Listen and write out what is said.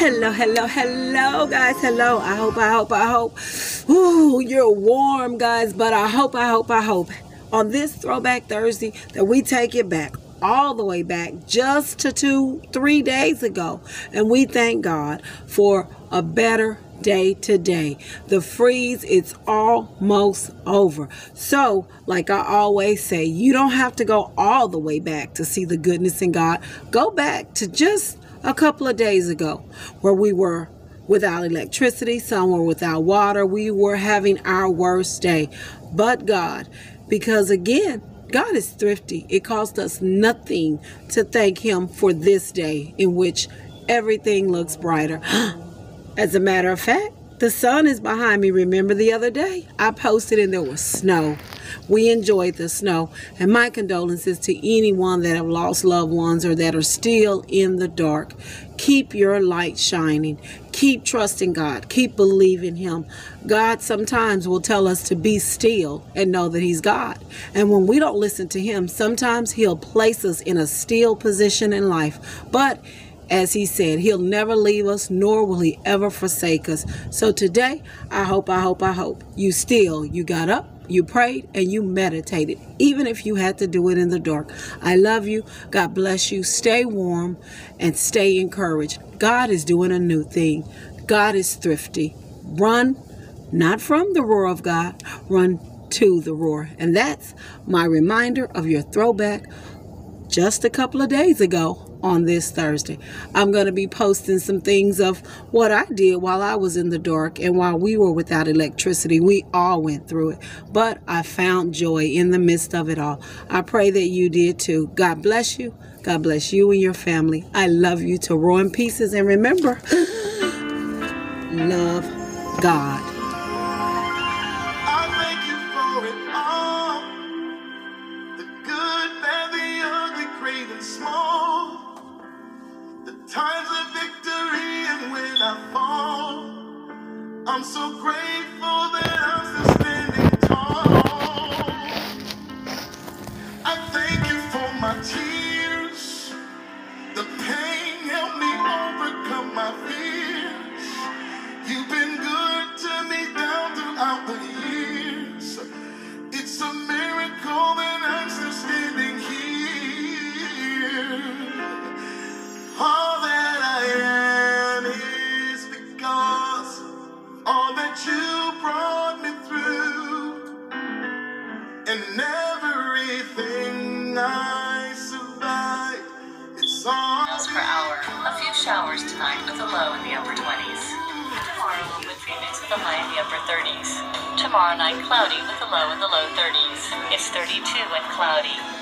Hello, hello, hello, guys. Hello. I hope, I hope, I hope. Ooh, you're warm, guys. But I hope, I hope, I hope on this Throwback Thursday that we take it back all the way back just to two, three days ago. And we thank God for a better day today. The freeze, it's almost over. So, like I always say, you don't have to go all the way back to see the goodness in God. Go back to just a couple of days ago where we were without electricity, some were without water. We were having our worst day. But God, because again, God is thrifty. It cost us nothing to thank Him for this day in which everything looks brighter. As a matter of fact, the sun is behind me. Remember the other day? I posted and there was snow. We enjoyed the snow. And my condolences to anyone that have lost loved ones or that are still in the dark. Keep your light shining. Keep trusting God. Keep believing Him. God sometimes will tell us to be still and know that He's God. And when we don't listen to Him, sometimes He'll place us in a still position in life. But as he said, he'll never leave us, nor will he ever forsake us. So today, I hope, I hope, I hope you still, you got up, you prayed, and you meditated, even if you had to do it in the dark. I love you. God bless you. Stay warm and stay encouraged. God is doing a new thing. God is thrifty. Run, not from the roar of God, run to the roar. And that's my reminder of your throwback just a couple of days ago on this Thursday. I'm going to be posting some things of what I did while I was in the dark and while we were without electricity. We all went through it, but I found joy in the midst of it all. I pray that you did too. God bless you. God bless you and your family. I love you to roar in pieces. And remember, love God. Times of victory and when I fall. I'm so grateful that I'm still standing tall. I thank you for my tears. And everything I. It's all miles per hour. A few showers tonight with a low in the upper 20s. Tomorrow, a wintry mix with a high in the upper 30s. Tomorrow night, cloudy with a low in the low 30s. It's 32 and cloudy.